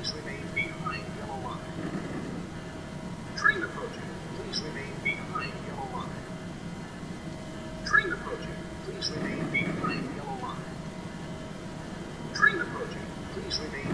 Please remain behind yellow line. Train approaching. Please remain behind yellow line. Train approaching. Please remain behind yellow line. Train approaching. Please remain